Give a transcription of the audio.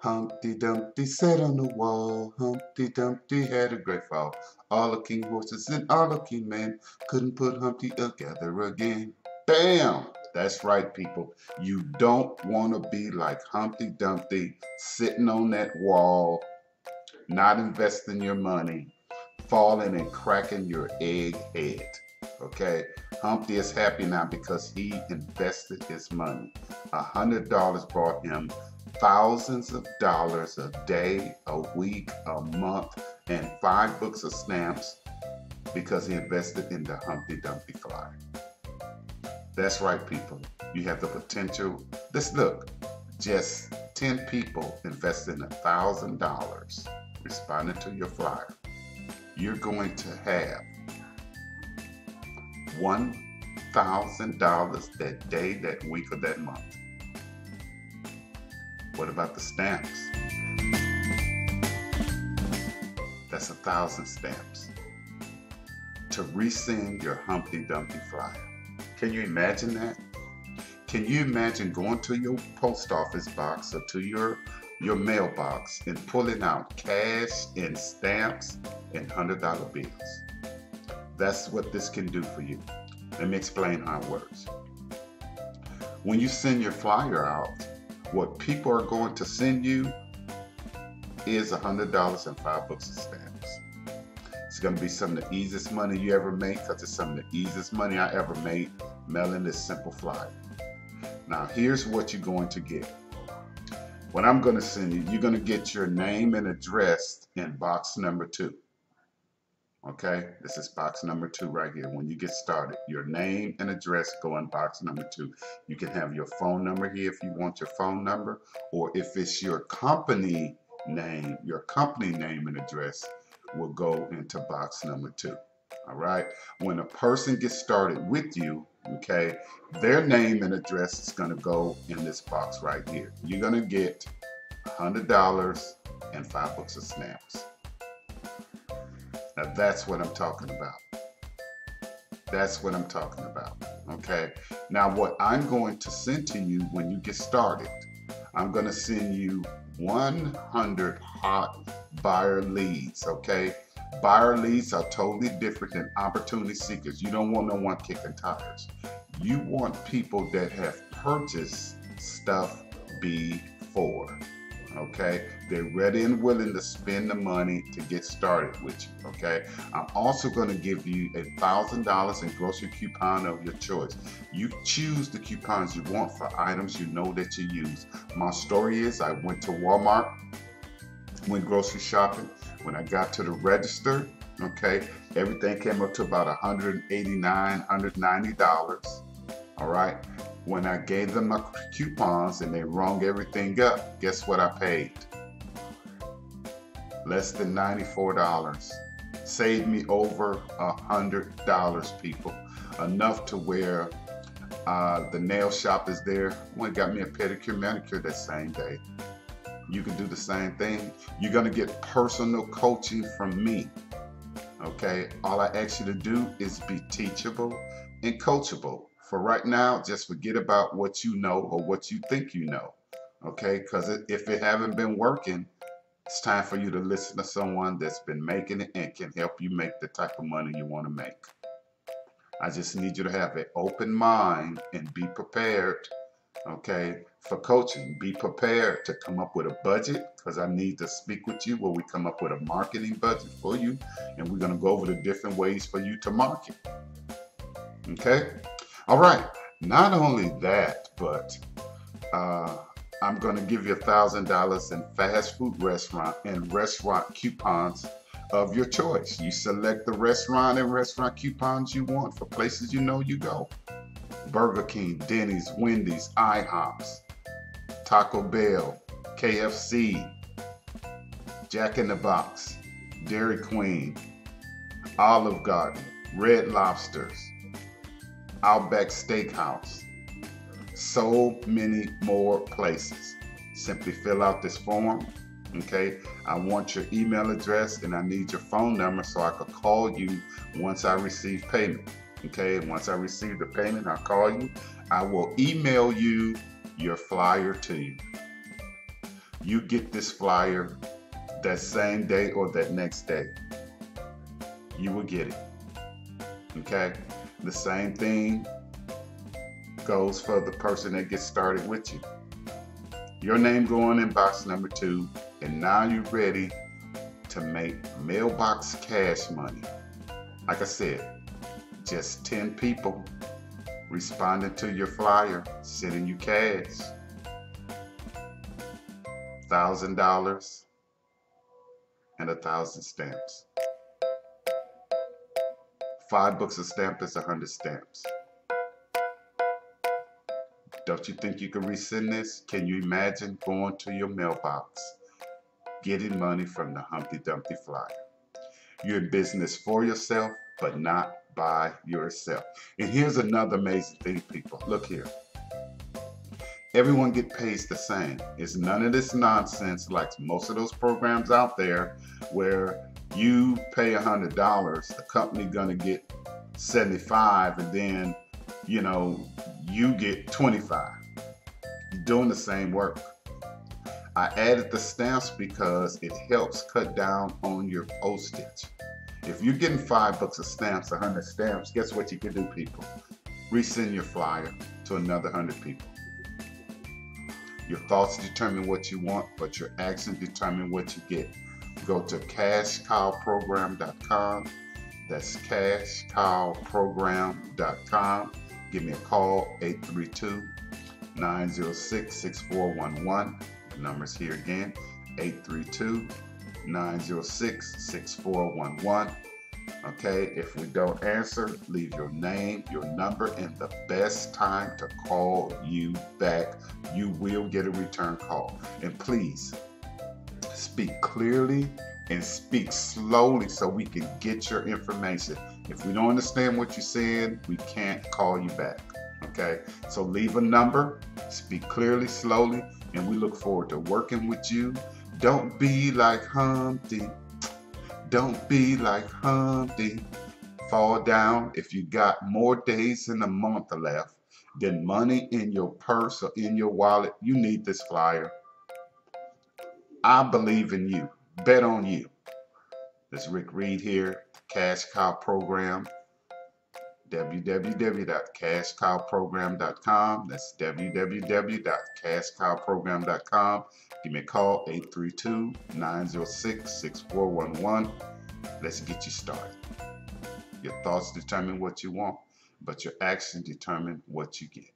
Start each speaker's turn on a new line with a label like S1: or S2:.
S1: Humpty Dumpty sat on the wall. Humpty Dumpty had a great fall. All the king horses and all the king men couldn't put Humpty together again. Bam! That's right, people. You don't want to be like Humpty Dumpty sitting on that wall, not investing your money, falling and cracking your egg head. Okay? Humpty is happy now because he invested his money. A hundred dollars brought him thousands of dollars a day, a week, a month, and five books of stamps because he invested in the Humpty Dumpty Flyer. That's right, people. You have the potential. Let's look. Just 10 people investing a thousand dollars responding to your flyer. You're going to have $1,000 that day, that week, or that month. What about the stamps? That's a thousand stamps to resend your Humpty Dumpty flyer. Can you imagine that? Can you imagine going to your post office box or to your your mailbox and pulling out cash and stamps and hundred dollar bills? That's what this can do for you. Let me explain how it works. When you send your flyer out, what people are going to send you is $100 and five books of stamps. It's going to be some of the easiest money you ever made because it's some of the easiest money I ever made mailing this simple flyer. Now, here's what you're going to get. What I'm going to send you, you're going to get your name and address in box number two. Okay, this is box number two right here. When you get started, your name and address go in box number two. You can have your phone number here if you want your phone number, or if it's your company name, your company name and address will go into box number two. All right, when a person gets started with you, okay, their name and address is going to go in this box right here. You're going to get $100 and five books of stamps. Now that's what I'm talking about. That's what I'm talking about. Okay. Now what I'm going to send to you when you get started, I'm going to send you 100 hot buyer leads. Okay. Buyer leads are totally different than opportunity seekers. You don't want no one kicking tires. You want people that have purchased stuff before okay? They're ready and willing to spend the money to get started with you okay? I'm also going to give you a thousand dollars in grocery coupon of your choice. You choose the coupons you want for items you know that you use. My story is i went to walmart went grocery shopping. When i got to the register okay everything came up to about 189 190 dollars all right when I gave them my coupons and they rung everything up, guess what I paid? Less than $94. Saved me over a $100, people. Enough to where uh, the nail shop is there. Went got me a pedicure, manicure that same day. You can do the same thing. You're gonna get personal coaching from me. Okay, all I ask you to do is be teachable and coachable for right now, just forget about what you know or what you think you know. Okay, because if it haven't been working, it's time for you to listen to someone that's been making it and can help you make the type of money you want to make. I just need you to have an open mind and be prepared, okay, for coaching. Be prepared to come up with a budget because I need to speak with you where we come up with a marketing budget for you and we're going to go over the different ways for you to market. Okay? All right. Not only that, but uh, I'm going to give you a thousand dollars in fast food restaurant and restaurant coupons of your choice. You select the restaurant and restaurant coupons you want for places you know you go. Burger King, Denny's, Wendy's, IHOPs, Taco Bell, KFC, Jack in the Box, Dairy Queen, Olive Garden, Red Lobsters, Outback Steakhouse. So many more places. Simply fill out this form. Okay, I want your email address and I need your phone number so I could call you once I receive payment. Okay, once I receive the payment, I'll call you. I will email you your flyer to you. you get this flyer that same day or that next day. You will get it. Okay? The same thing goes for the person that gets started with you. Your name going in box number two, and now you're ready to make mailbox cash money. Like I said, just 10 people responding to your flyer, sending you cash. Thousand dollars and a thousand stamps. Five books of stamp is a hundred stamps. Don't you think you can resend this? Can you imagine going to your mailbox, getting money from the Humpty Dumpty flyer? You're in business for yourself, but not by yourself. And here's another amazing thing, people. Look here. Everyone get paid the same. It's none of this nonsense like most of those programs out there where you pay a hundred dollars, the company gonna get 75 and then you know you get 25. You're doing the same work. I added the stamps because it helps cut down on your postage. If you're getting five books of stamps, a 100 stamps, guess what you can do, people? Resend your flyer to another 100 people. Your thoughts determine what you want, but your actions determine what you get. Go to cashcowprogram.com. That's cashcowprogram.com. Give me a call, 832 906 6411. The number's here again, 832 906 6411. Okay, if we don't answer, leave your name, your number, and the best time to call you back. You will get a return call. And please speak clearly and speak slowly so we can get your information. If we don't understand what you're saying, we can't call you back. Okay, so leave a number, speak clearly, slowly, and we look forward to working with you. Don't be like Humpty. Don't be like Humpty. Fall down if you got more days in the month left than money in your purse or in your wallet. You need this flyer. I believe in you. Bet on you. This is Rick Reed here, Cash Cow Program www.cashcowprogram.com. That's www.cashcowprogram.com. Give me a call, 832-906-6411. Let's get you started. Your thoughts determine what you want, but your actions determine what you get.